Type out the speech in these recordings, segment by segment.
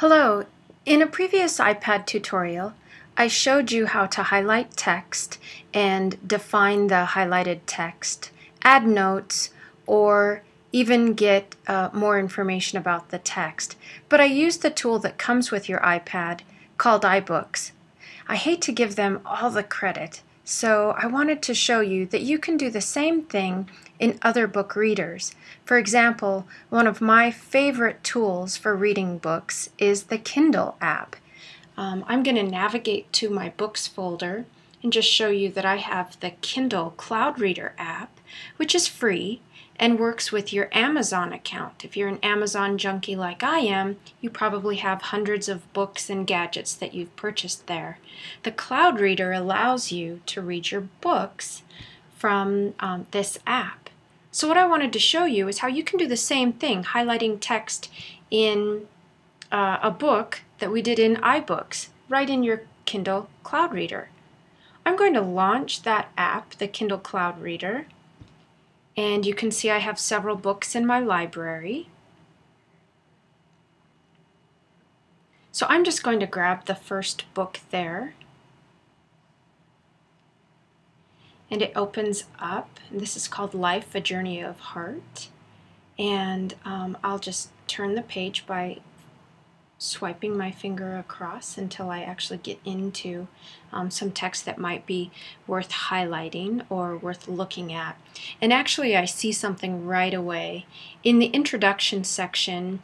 Hello. In a previous iPad tutorial, I showed you how to highlight text and define the highlighted text, add notes, or even get uh, more information about the text. But I used the tool that comes with your iPad called iBooks. I hate to give them all the credit, so I wanted to show you that you can do the same thing in other book readers. For example, one of my favorite tools for reading books is the Kindle app. Um, I'm going to navigate to my books folder and just show you that I have the Kindle Cloud Reader app, which is free and works with your Amazon account. If you're an Amazon junkie like I am, you probably have hundreds of books and gadgets that you've purchased there. The Cloud Reader allows you to read your books from um, this app. So what I wanted to show you is how you can do the same thing, highlighting text in uh, a book that we did in iBooks, right in your Kindle Cloud Reader. I'm going to launch that app, the Kindle Cloud Reader, and you can see I have several books in my library. So I'm just going to grab the first book there. And it opens up. This is called Life, A Journey of Heart. And um, I'll just turn the page by swiping my finger across until I actually get into um, some text that might be worth highlighting or worth looking at. And actually I see something right away. In the introduction section,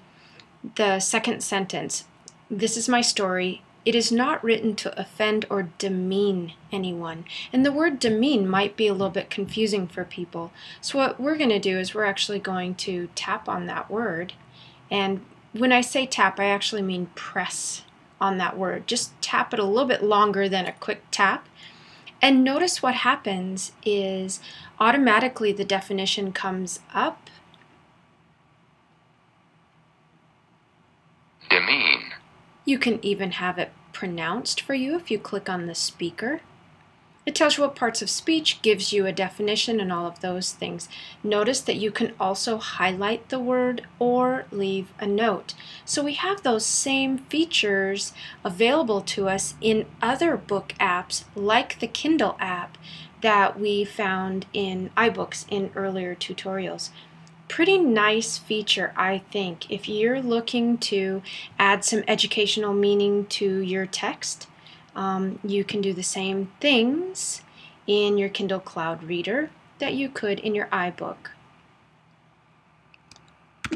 the second sentence, this is my story. It is not written to offend or demean anyone. And the word demean might be a little bit confusing for people. So what we're going to do is we're actually going to tap on that word and when I say tap, I actually mean press on that word. Just tap it a little bit longer than a quick tap. And notice what happens is automatically the definition comes up. Demean. You can even have it pronounced for you if you click on the speaker. It tells you what parts of speech, gives you a definition, and all of those things. Notice that you can also highlight the word or leave a note. So we have those same features available to us in other book apps like the Kindle app that we found in iBooks in earlier tutorials. Pretty nice feature, I think, if you're looking to add some educational meaning to your text um, you can do the same things in your Kindle Cloud Reader that you could in your iBook.